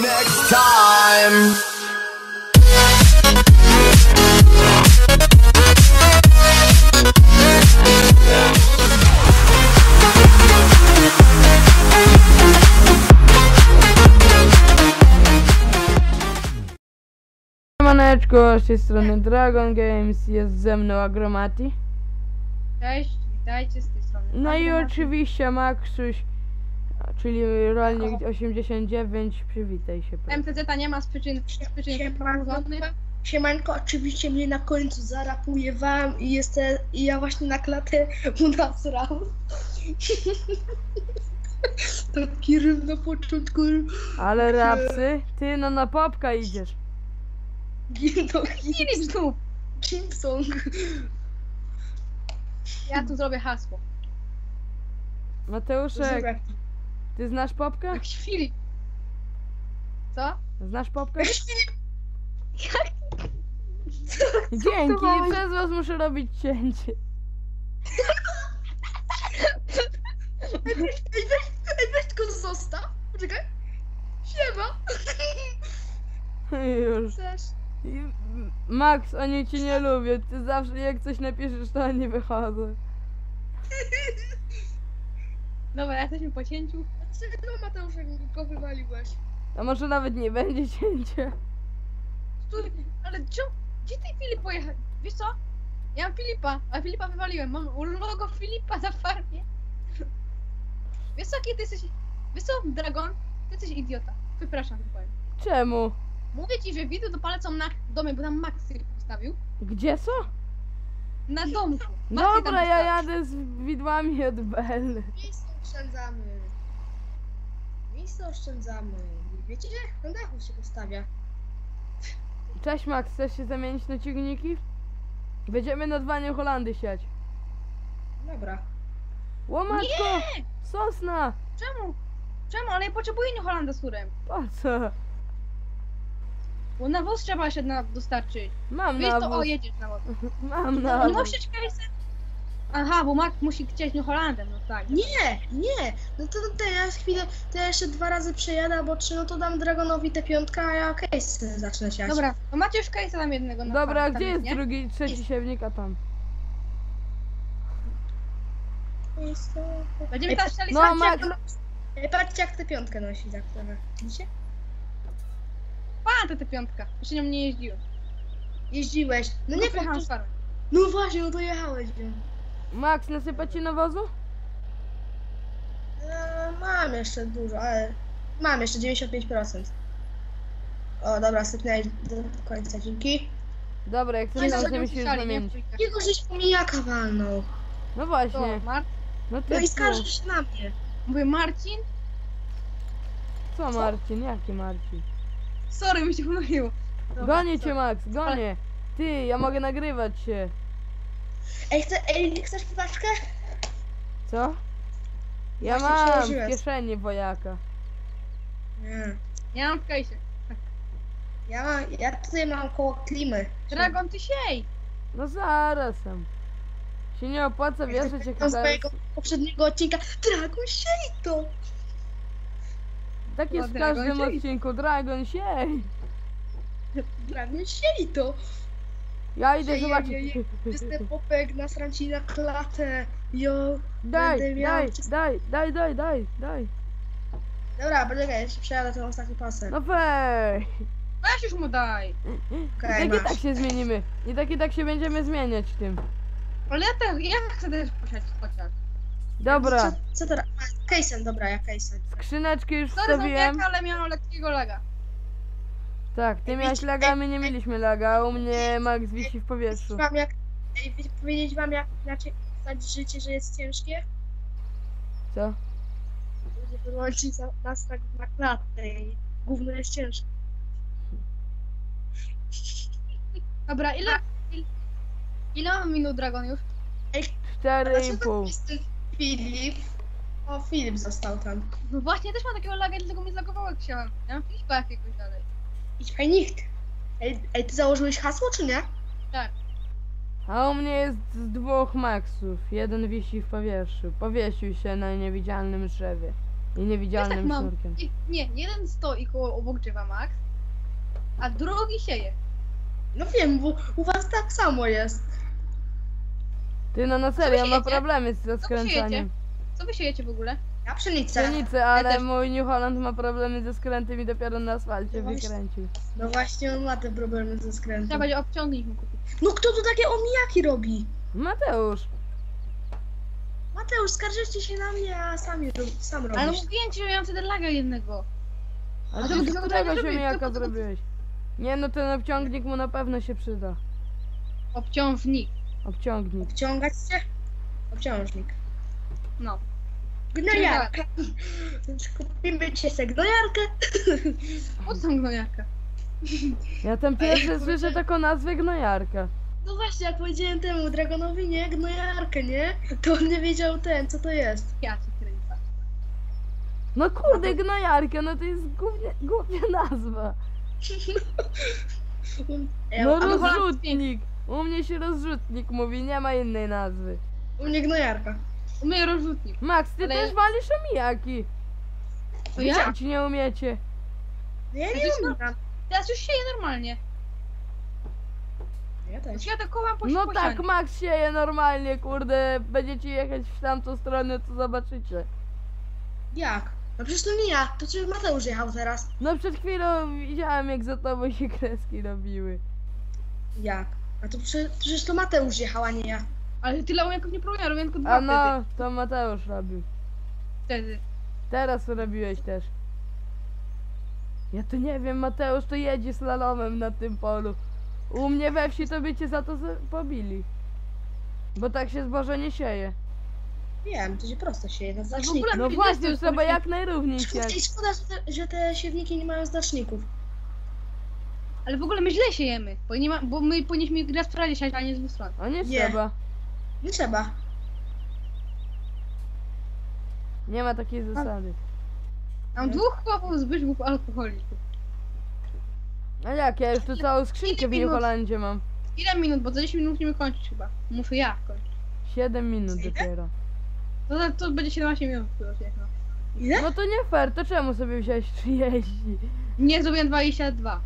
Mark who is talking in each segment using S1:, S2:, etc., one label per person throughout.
S1: next time.
S2: Siemaneczko, z tej strony Dragon Games, jest ze mną Agromati.
S3: Cześć, witajcie z tej strony.
S2: No i oczywiście Maxuś, czyli rolnik 89, przywitaj się proszę.
S3: MTZ nie ma z przyczyn, z przyczyn
S4: Siemanko, siemanko, oczywiście mnie na końcu zarapuje wam i jestem, i ja właśnie na klatę mu nasrał. Taki rym na początku.
S2: Ale rapsy, ty no na popka idziesz.
S3: Znów!
S4: Simpson.
S3: Ja tu zrobię hasło.
S2: Mateuszek, ty znasz popka?
S3: Jakiś Filip. Co?
S2: Znasz popkę?
S4: Jakiś Filip.
S2: Dzięki,
S4: żartowałeś?
S2: przez was muszę robić cięcie.
S4: Ej, weź, ej, weź, ej, weź tylko zostaw. Poczekaj. Siema.
S2: Już.
S4: Chcesz?
S2: I- Max, oni cię nie lubią, ty zawsze jak coś napiszesz to oni wychodzą.
S3: Dobra, jesteśmy po cięciu.
S4: Dlaczego Mateuszek go wywaliłeś?
S2: A może nawet nie będzie cięcia.
S3: Stój, ale gdzie, gdzie ty Filip pojechał? Wiesz co? Ja mam Filipa, a Filipa wywaliłem. Mam logo Filipa na farmie. Wiesz co, kiedy ty jesteś... Wiesz co, Dragon? Ty jesteś idiota. Przepraszam, że powiem.
S2: Czemu?
S3: Mówię ci, że widzę to palecą na domie, bo tam Maxy postawił.
S2: Gdzie co?
S3: Na domku. Tam
S2: Dobra, ja
S3: postawił.
S2: jadę z widłami od Belly.
S4: Miejsce oszczędzamy. Miejsce oszczędzamy. Wiecie, na dachu się postawia.
S2: Cześć Max, chcesz się zamienić na ciągniki? Będziemy nad Waniem Holandy siać.
S4: Dobra.
S2: Łomatko! Sosna!
S3: Czemu? Czemu? Ale ja potrzebuję New Hollanda z surem.
S2: Po co?
S3: Bo na wóz trzeba się na, dostarczyć.
S2: Mam
S3: Wiesz to, o,
S2: nawóz.
S3: jedziesz na wóz.
S2: Mam
S3: No
S2: nawóz.
S3: musisz Kajsę. Aha, bo Mac musi chcieć New Hollandem, no tak.
S4: Nie, nie. No to teraz chwilę, to ja jeszcze dwa razy przejadę, bo trzy, no to dam Dragonowi tę piątkę, a ja case zacznę siać.
S3: Dobra, to macie już Kajsa tam jednego na
S2: Dobra, gdzie
S3: tam
S2: jest
S3: nie?
S2: drugi, trzeci siewnik, a tam?
S3: Będziemy teraz chcieli
S2: No,
S3: jak
S4: Ej, patrzcie jak tę piątkę nosi, tak trochę. Widzicie?
S3: Pan to piątka. Jeszcze nią nie jeździłem.
S4: Jeździłeś. No nie pan
S3: z farmy.
S4: No właśnie, no to jechałeś. Nie?
S2: Max, nasypać ci nawozu?
S4: E, mam jeszcze dużo, ale mam jeszcze 95%. O, dobra, sypnęłeś do końca, dzięki.
S2: Dobra, jak
S3: No
S2: chcesz, to
S3: zaraz
S2: się zamienić.
S4: Jego żeś pomijaka walnął.
S2: No
S3: To,
S2: właśnie,
S3: Mar...
S2: no ty
S4: No i skarżysz się na mnie.
S3: Mówię Marcin?
S2: Co Marcin? Jaki Marcin?
S3: Sorry, mi się pomyliło. Dobra,
S2: Gonię cię
S3: sorry.
S2: Max, gonię. Ty, ja mogę nagrywać się.
S4: Ej, chce, ej chcesz paczkę?
S2: Co? Ja
S4: Właśnie
S2: mam w
S4: przełożyłem.
S2: kieszeni wojaka.
S4: Nie.
S3: Ja mam w Kajsie.
S4: Ja, mam, ja tutaj mam koło klimy.
S3: Dragon, ty siej!
S2: No zaraz sam. Się nie opłaca wieszać jak
S4: To z
S2: zaraz.
S4: mojego poprzedniego odcinka. Dragon, siej to!
S2: Tak
S3: O,
S2: jest w
S3: Dragon
S2: każdym odcinku. Dragon siej.
S4: Dragon, siej to!
S2: Ja idę zobaczyć.
S4: jej. Jestem popek, nasram ci na klatę. Jo.
S2: Daj,
S4: Będę miał
S2: daj, daj, daj, daj, daj, daj.
S4: Dobra, poczekaj, jeszcze przejadę ten ostatni pasek.
S2: No wej.
S3: Weź już mu daj!
S2: I
S4: Okej,
S2: tak i
S4: masz.
S2: tak się zmienimy. I tak i tak się będziemy zmieniać tym.
S3: Ale ja też, ja chcę też posiać chociaż.
S2: Dobra,
S4: Co, co teraz? A, Case'em, dobra, ja case'em.
S2: skrzyneczki już
S3: Sorry za
S2: wstawiłem.
S3: wiek, ale miałem lekkiego laga.
S2: Tak, ty miałeś laga, my nie mieliśmy laga, u mnie Max wisi w powietrzu.
S4: Powiedzieć wam jak, ej, powiedzieć wam jak inaczej znać życie, że jest ciężkie?
S2: Co?
S4: Że wyłączyć za- nas tak na klatę i gówno jest ciężkie.
S3: Dobra, ile... il- Ile mam minut, Dragon, już?
S2: Cztery i pół.
S4: jest ten Filip? O, Filip został tam.
S3: No właśnie, ja też mam takiego laga, dlatego mnie zlagowało jak chciałem. Ja mam Filipa jakiegoś dalej.
S4: Idź nikt. Ej, ej, ty założyłeś hasło, czy nie?
S3: Tak.
S2: A u mnie jest z dwóch Maxów. Jeden wisi w powietrzu. Powiesił się na niewidzialnym drzewie. I niewidzialnym
S3: tak mam.
S2: sznurkiem.
S3: Nie, jeden stoi koło obok drzewa Max, a drugi sieje.
S4: No wiem, bo u was tak samo jest.
S2: Ty no na
S3: wy
S2: serio, ma
S3: siejecie?
S2: problemy ze
S3: siejecie?
S2: skręcaniem.
S3: Co wy siejecie w ogóle?
S4: Ja pszenicę.
S2: Pszenicy, ale
S3: też.
S2: mój New Holland ma problemy ze skrętem i dopiero na asfalcie
S4: No
S2: wykręcił.
S4: No właśnie on ma te problemy ze
S3: Trzeba
S4: skrętem.
S3: będzie obciągnik mu kupić.
S4: No kto tu takie omijaki robi?
S2: Mateusz,
S4: Mateusz, skarżycie się na mnie, a sami sam
S3: Ale
S4: robisz.
S3: mówiłem ci, że miałem wtedy laga jednego.
S2: a
S3: A
S2: ty
S3: to
S2: z którego się mijaka zrobiłeś? Nie no, ten obciągnik mu na pewno się przyda.
S3: Obciążnik.
S2: Obciągnik.
S4: Obciągać się? Obciążnik.
S3: No.
S4: Gnojarka. Więc kupimy cię se gnojarkę.
S3: Po co tam gnojaka?
S2: Ja ten pierwszy słyszę taką nazwę gnojarka.
S4: No właśnie, jak powiedziałem temu Dragonowi, nie, gnojarkę, nie? To on nie wiedział ten, co to jest.
S3: Ja kręcę.
S2: No kurde, gnojarka, no to jest głupia, głupia nazwa. No
S4: no,
S2: rozrzutnik. U mnie się rozrzutnik mówi, nie ma innej nazwy.
S4: u mnie gnojarka.
S3: Umyję rozrzutnik.
S2: Max, ty
S3: Ale-
S2: też walisz omijaki.
S3: To ja?
S2: Ci nie umiecie.
S4: Nie, nie
S3: Widzisz, no?
S4: umiem.
S3: Teraz już sieję normalnie.
S4: Ja też.
S3: Ja tak kołam po
S2: No tak. Max sieje normalnie, kurde. Będziecie jechać w tamtą stronę, to zobaczycie.
S4: Jak? No przecież to nie ja, to czy Mateusz jechał teraz?
S2: No przed chwilą widziałem jak za tobą się kreski robiły.
S4: Jak? A to prze, przecież to Mateusz jechał, a nie ja.
S3: Ale tyle umiejętności nie próbuję, robię tylko dwa
S2: A
S3: wtedy.
S2: no, to Mateusz robił.
S3: wtedy.
S2: Teraz robiłeś też. Ja to nie wiem, Mateusz to jedzie slalomem na tym polu. U mnie we wsi to by cię za to pobili. Bo tak się zboże nie sieje.
S4: Wiem, to się prosto sieje na znaczniku.
S3: ogóle-
S2: No właśnie,
S3: to
S2: trzeba jak najrówniej
S4: Szkoda,
S2: siać.
S4: i szkoda że, te, że te siewniki nie mają znaczników.
S3: Ale w ogóle my źle siejemy, bo, nie ma, bo my powinniśmy raz w razie siać, a nie z dwóch stron.
S2: A nie
S4: Nie.
S2: trzeba.
S4: Nie trzeba.
S2: Nie ma takiej zasady.
S3: Mam dwóch chłopów z byżbów alkoholików.
S2: A jak, ja już tu całą skrzynkę w Holandzie mam.
S3: Ile minut? Bo za 10 minut musimy kończyć chyba. Muszę ja kończyć.
S2: 7 minut dopiero.
S3: To, to, to będzie 17 minut. które się, no.
S4: Ile?
S2: No to nie fair, to czemu sobie wziąłeś 30?
S3: Nie, zrobiłem 22.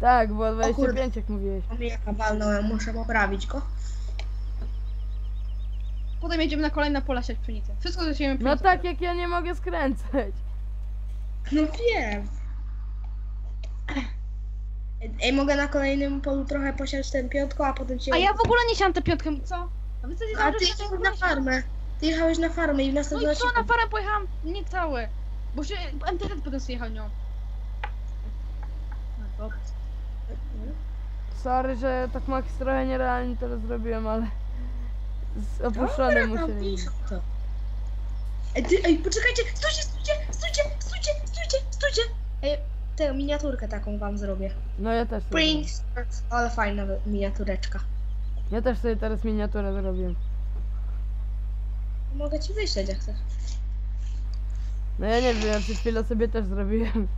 S2: Tak,
S4: kurde.
S2: 25 jak mówiłeś.
S4: Mam jaka walnąłem, muszę poprawić go.
S3: Potem jedziemy na kolejne pola siać pszenicę. Wszystko zasiejemy
S2: No tak jak ja nie mogę skręcać.
S4: No wiem. Ej, mogę na kolejnym polu trochę posiać ten piątko, a potem cię...
S3: A ja w ogóle nie siam tę piątkę, co? A wy co nie
S4: A ty jechałeś na farmę. Ty jechałeś na farmę i w
S3: No
S4: następnym
S3: i co, na farę pojechałam? Nie całe. Bo się MTZ potem sobie jechał nią. No dobra.
S2: Sorry, że tak Max trochę nierealnie teraz zrobiłem, ale z opuszczonym
S4: Dobra, tam
S2: musieli.
S4: pisz to. Ej, ty, ej, poczekajcie, stójcie, stójcie, stójcie, stójcie, stójcie, stójcie. Ej, tę miniaturkę taką wam zrobię.
S2: No ja też sobie.
S4: Pring, ale fajna miniatureczka.
S2: Ja też sobie teraz miniaturę zrobiłem.
S4: Mogę ci wyśleć jak chcesz.
S2: No ja nie wiem, ja przed chwilą sobie też zrobiłem.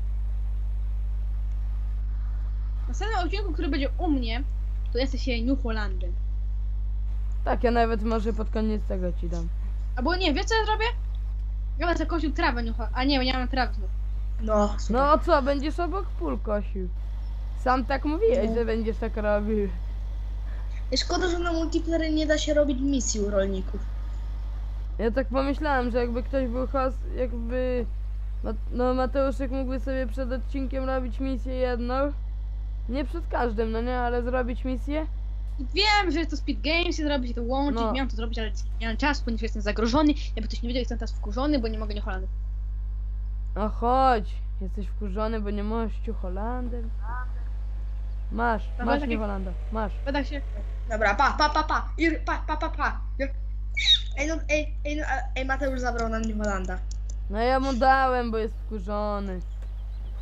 S3: W następnym odcinku, który będzie u mnie, to jesteś jej New Holandem.
S2: Tak, ja nawet może pod koniec tego ci dam.
S3: Albo nie, wiesz co ja zrobię? Ja będę kosił trawę Holandem. A nie, bo nie mam trawy znów.
S4: No, super.
S2: No a co, będziesz obok pól kosił. Sam tak mówiłeś,
S4: No.
S2: że będziesz tak robił.
S4: I Szkoda, że na multiplayer nie da się robić misji u rolników.
S2: Ja tak pomyślałem, że jakby ktoś był host, jakby... Ma- No Mateuszek mógłby sobie przed odcinkiem robić misję jedną. Nie przed każdym, no nie, ale zrobić misję.
S3: Wiem, że to Speed Games i zrobić to łączyć.
S2: No.
S3: Miałem to zrobić, ale nie miałem czasu, ponieważ jestem zagrożony. Jakby ktoś nie wiedział, jestem teraz wkurzony, bo nie mogę New Holandem.
S2: No chodź, jesteś wkurzony, bo nie możesz ciu Holandem. Masz,
S3: No,
S2: masz
S3: takie-
S2: nie Holanda, masz.
S3: Będę się...
S4: Dobra, pa, pa, pa, pa, I, pa, pa, pa, pa. Ej, no, ej, ej, no, a- ej, Mateusz zabrał nam New Hollanda.
S2: No ja mu dałem, bo jest wkurzony.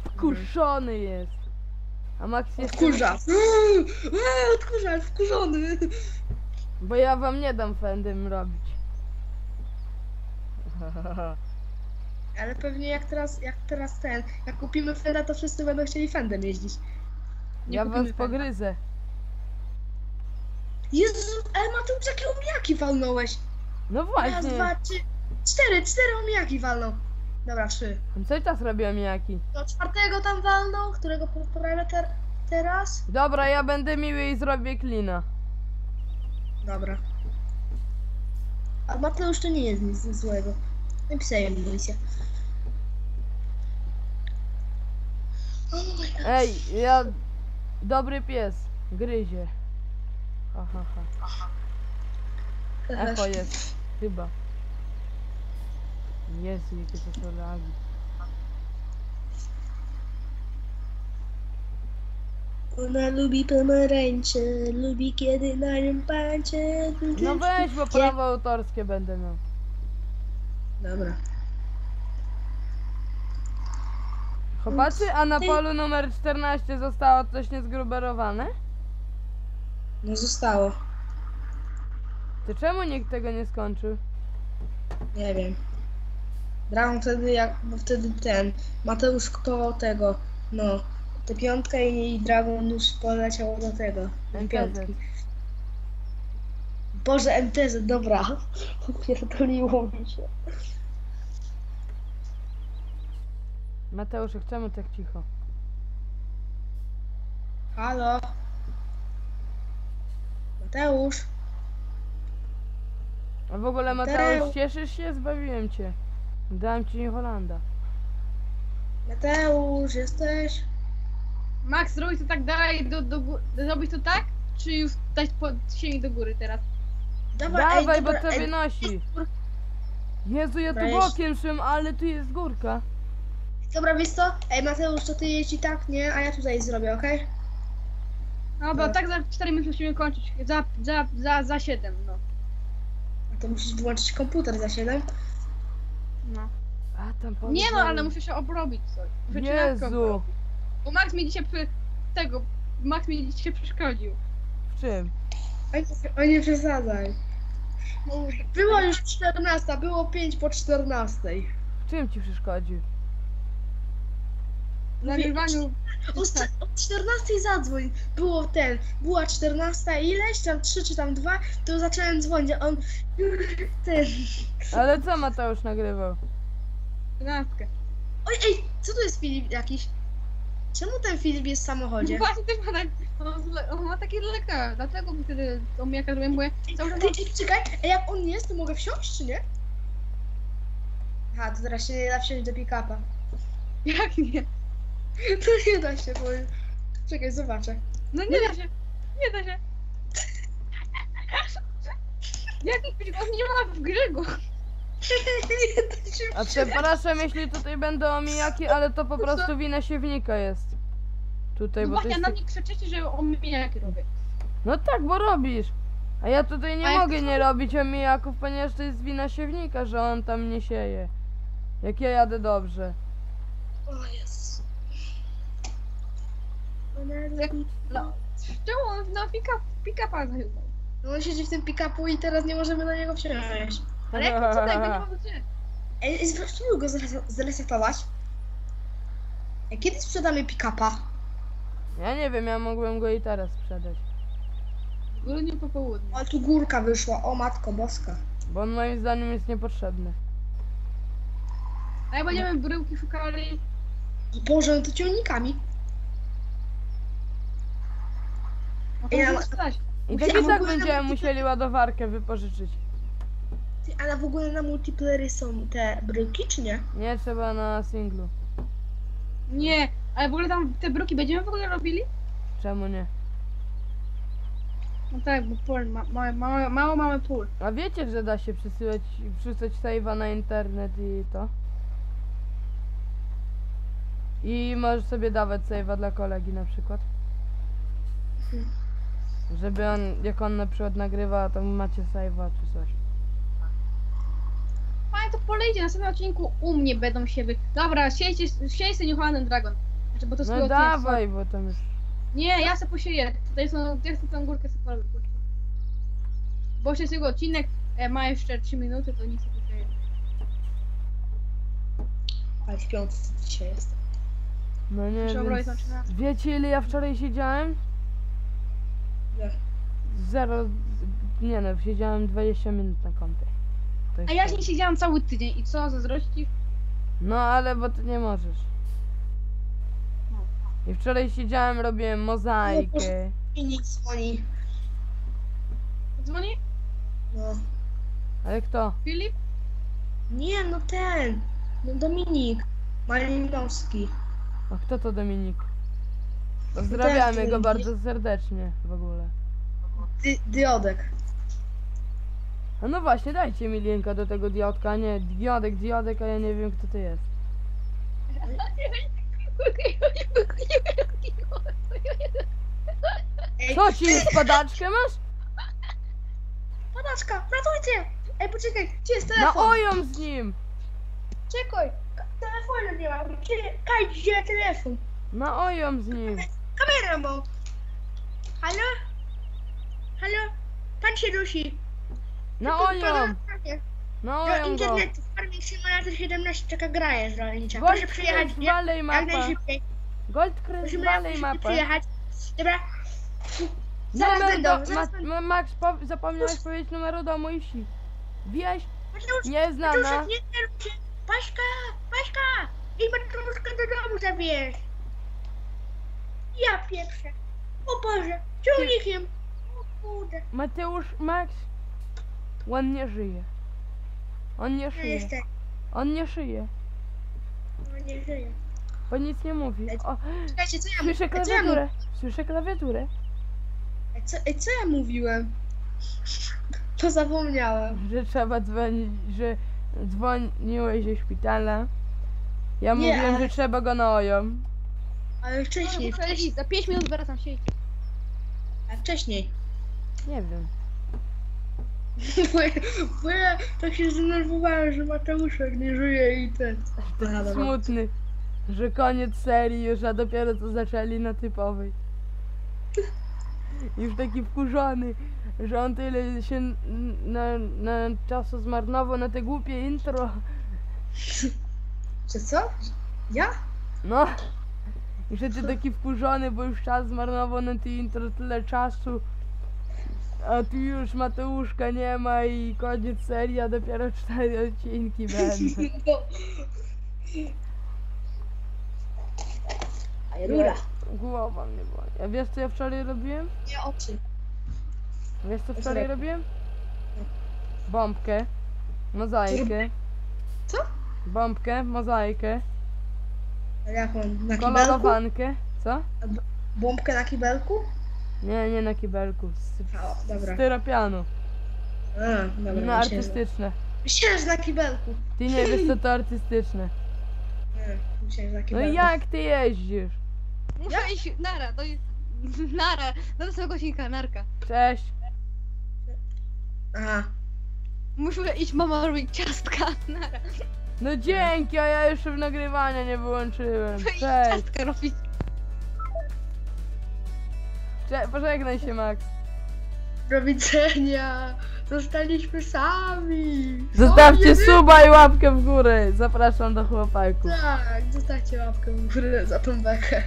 S2: Wkurzony jest. A Max jest...
S4: Odkurza. Eee, Odkurza, wkurzony.
S2: Bo ja wam nie dam fendem robić.
S4: Ale pewnie jak teraz, jak teraz ten, jak kupimy Fenda, to wszyscy będą chcieli Fendem jeździć.
S3: Nie
S2: ja was
S3: fenda.
S2: pogryzę.
S4: Jezu, ale Mateusz, jakie omijaki walnąłeś?
S2: No
S4: Raz,
S2: właśnie.
S4: dwa, trzy, cztery, cztery omijaki walną. Dobra, trzy.
S2: Cały czas robiłem jaki.
S4: Do czwartego tam walną, którego poprawia ter teraz.
S2: Dobra, ja będę miły i zrobię klina.
S4: Dobra. A Mateusz to nie jest nic złego. Napisałem mu misję. Oh.
S2: Ej, ja... Dobry pies. Gryzie. Ha, ha, ha. Echo jest. Chyba. Jezu, jakie to są lagi.
S4: Ona lubi pomarańcze, lubi kiedy na nią patrzę.
S2: No weź, bo prawa autorskie będę miał.
S4: Dobra.
S2: Chłopacy, a na polu numer 14 zostało coś niezgruberowane?
S4: No zostało.
S2: To czemu nikt tego nie skończył?
S4: Nie wiem. Braun wtedy jak, bo wtedy ten, Mateusz koło tego, no, tę piątkę i Dragon już poleciał do tego, do piątki. Boże, MTZ, dobra. Popierdoliło mi się.
S2: Mateuszek, czemu tak cicho?
S4: Halo? Mateusz?
S2: A w ogóle
S4: Mateusz.
S2: Mateusz, cieszysz się? Zbawiłem cię. Dałem ci Holanda.
S4: Mateusz, jesteś?
S3: Max, zrobić to tak dalej, do, do, gó- zrobić to tak? Czy już dać po sięgnij do góry teraz?
S2: Dawaj,
S4: ej,
S2: bo
S4: dobra,
S2: tobie
S4: ej,
S2: nosi. Jezu, ja tu
S4: Dobra, jeszcze-
S2: bokiem szłem, ale tu jest górka.
S4: Dobra, wiesz co? Ej, Mateusz, to ty jeździ tak, nie? A ja tutaj zrobię, okej?
S3: Dobra,
S4: No.
S3: tak za 4 minuty musimy kończyć. Za, za, za, za 7, no.
S4: A to musisz wyłączyć komputer za 7.
S3: no.
S2: A tam po
S3: Nie no, ale muszę się obrobić coś. Muszę ci
S2: Jezu,
S3: obrobić. Bo Max mi dzisiaj przy... tego... Max mi dzisiaj przeszkodził.
S2: w czym?
S4: Oj, oj, nie przesadzaj. Było już 14, było 5 po 14.
S2: W czym ci przeszkodził?
S3: W nagrywaniu...
S4: O, o 14 zadzwoń. Było ten, była 14 ileś, tam 3 czy tam 2, to zacząłem dzwonić, a on ten.
S2: Ale co Mateusz nagrywał?
S3: Znawkę.
S4: Oj, ej, co tu jest Filip jakiś? Czemu ten Filip jest w samochodzie?
S3: Właśnie też ma tak... On, zle- on ma takie lekka, dlatego mi wtedy to mi jaka zrobiłem, bo ja cały czas...
S4: Ty, ej, czekaj, a jak on jest, to mogę wsiąść, czy nie? Aha, to teraz się nie da wsiąść do pick-upa.
S3: Jak nie?
S4: To nie da się, bo... Czekaj, zobaczę.
S3: No nie da się. Nie da się. Jaki on nie ma w grze go.
S4: nie da się
S2: A przepraszam, jeśli tutaj będą omijaki, ale to po prostu wina siewnika jest. Tutaj,
S3: No
S2: bo to
S3: właśnie,
S2: jest...
S3: na
S2: tak-
S3: mnie krzyczycie, że omijaki robię.
S2: No tak, bo robisz. A ja tutaj nie
S3: A jak
S2: mogę
S3: to-
S2: nie robić omijaków, ponieważ to jest wina siewnika, że on tam nie sieje. Jak ja jadę dobrze.
S4: O Jezus.
S3: Jak- No, czemu on na pick-up, pick-upa zajmował?
S4: No on siedzi w tym pick-upu i teraz nie możemy na niego wsiąść.
S3: Ale jak to co tego nie ma gdzie?
S4: Ej, spróbuj go zres- zresetować. Ej, kiedy sprzedamy pick-upa?
S2: Ja nie wiem, ja mogłem go i teraz sprzedać.
S3: W grudniu po południu.
S4: O, tu górka wyszła, o matko boska.
S2: Bo on moim zdaniem jest niepotrzebny.
S3: A jak będziemy bryłki szukali,
S4: Boże, no to ciągnikami.
S3: No to
S4: Ja-
S3: możemy stać.
S2: I tak
S4: a
S2: i
S4: w
S2: tak
S4: ogóle
S2: będziemy
S4: nawet-
S2: musieli ładowarkę wypożyczyć.
S4: Ty, ale w ogóle na multiplayery są te bryłki, czy nie?
S2: Nie trzeba na singlu.
S3: Nie, ale w ogóle tam te bruki będziemy w ogóle robili?
S2: Czemu nie?
S3: No tak, bo pól, ma, ma, ma, mało mamy pól.
S2: A wiecie, że da się przesyłać, wrzucać save'a na internet i to? I możesz sobie dawać save'a dla kolegi na przykład. Żeby on, jak on na przykład nagrywa, to macie save'a czy coś.
S3: Fajnie to polejdzie, na następnym odcinku u mnie będą się wy... Dobra, siejcie, siej New Holland Dragon. Znaczy, bo to
S2: No dawaj, bo tam już...
S3: Nie, ja se posieję. Tutaj są, ja chcę tą górkę sobie porobić. Bo jeszcze jest jego odcinek, e, ma jeszcze 3 minuty, to nic nie posieję.
S4: Ale w piątce dzisiaj jest.
S2: No nie
S3: obrobić
S2: więc...
S3: trzynastkę.
S2: Wiecie ile ja wczoraj siedziałem? Zero... Nie no, siedziałem 20 minut na. To jest
S3: A ja
S2: to.
S3: nie siedziałam cały tydzień i co, zazdrości?
S2: No ale bo ty nie możesz. I wczoraj siedziałem, robiłem mozaikę.
S4: I nic dzwoni.
S3: Dzwoni?
S4: No.
S2: Ale kto?
S3: Filip?
S4: Nie, no ten. No Dominik. Malinowski.
S2: A kto to Dominik? Pozdrawiamy
S4: ten
S2: go bardzo serdecznie w ogóle.
S4: Dy, diodek.
S2: A no właśnie, dajcie mi linka do tego diodka, nie, diodek, diodek, a ja nie wiem kto to jest. Co ci, spadaczkę masz?
S4: Padaczka, ratujcie! Ej, poczekaj, gdzie jest
S2: Na
S4: telefon?
S2: ojom z nim!
S4: Czekaj, ka- telefonu nie mam. Gdzie, Kaj, gdzie telefon?
S2: Na ojom z nim!
S4: Kamerę mam. Halo? Halo? Pan się dusi.
S2: Na ojom! Na
S4: Do
S2: ojom go!
S4: internetu Farming Simulator 17 taka gra jest rolnicza. Proszę
S2: Gold
S4: przyjechać,
S2: Crest
S4: nie?
S2: Valley
S4: Jak
S2: mapa!
S4: najszybciej.
S2: Gold Crest Valley
S4: jak
S2: mapa!
S4: przyjechać. Dobra. Zaraz
S2: Numer
S4: będą,
S2: do,
S4: zaraz
S2: ma,
S4: będą.
S2: ma, Max, po, zapomniałeś powiedzieć numeru domu i wsi.
S4: Mateusz,
S2: nieznana.
S4: Nie nerw się. Paśka, Paśka! I Mateuszka do domu zabierz. Ja pierwsze. O Boże, ciągnikiem. O kurde.
S2: Mateusz Max. On nie żyje. On nie
S4: No
S2: żyje. On nie żyje.
S4: no nie żyje.
S2: Bo nic nie mówi. O,
S4: Czekajcie, co ja,
S2: słyszę
S4: co ja,
S2: klawiaturę. Słyszę klawiaturę.
S4: Co, co ja mówiłem? To zapomniałem.
S2: Że trzeba dzwonić, że dzwoniłeś ze szpitala. Ja
S4: Nie,
S2: mówiłem, że trzeba go na ojom.
S4: Ale wcześniej, wcześniej,
S3: Za 5 minut wracam sieć.
S4: a wcześniej.
S2: Nie wiem.
S4: Bo ja, bo ja tak się zdenerwowałem, że Mateuszek nie żyje i ten.
S2: Smutny. Że koniec serii już, a dopiero co zaczęli na typowej. Już taki wkurzony, że on tyle się na, na czasu zmarnował na te głupie intro.
S4: Czy co? Ja?
S2: No. I ty taki wkurzony, bo już czas zmarnował na te intro tyle czasu. A tu już Mateuszka nie ma i koniec serii, a dopiero cztery odcinki będą.
S4: No. Rura.
S2: Głowa mnie boli. A wiesz co ja wczoraj robiłem?
S4: Nie oczy.
S2: Wiesz co wczoraj robiłem? Bombkę, mozaikę,
S4: Co?
S2: bombkę, mozaikę,
S4: jaką? Na kibelku?
S2: kolorowankę. Co?
S4: Bombkę na kibelku?
S2: Nie, nie na kibelku. Z,
S4: A, dobra.
S2: styropianu.
S4: A, dobra.
S2: Na
S4: myślałem, że-
S2: artystyczne.
S4: Myślałem, że na kibelku.
S2: Ty nie wiesz co to artystyczne.
S4: Nie, myślałem, że na
S2: No
S4: kibelku.
S2: jak ty jeździsz?
S3: Muszę iść, nara, to jest... Nara, do następnego odcinka, narka.
S2: Cześć.
S4: Aha.
S3: Muszę iść, mama robić ciastka, nara.
S2: No dzięki, a ja jeszcze w nagrywania nie wyłączyłem.
S3: Iść
S2: Cześć.
S3: ciastka robić.
S2: Cze pożegnaj się Max.
S4: Do widzenia. Zostaliśmy sami.
S2: Zostawcie suba i łapkę w górę. Zapraszam do chłopaków.
S4: Tak, zostawcie łapkę w górę za tą bekę.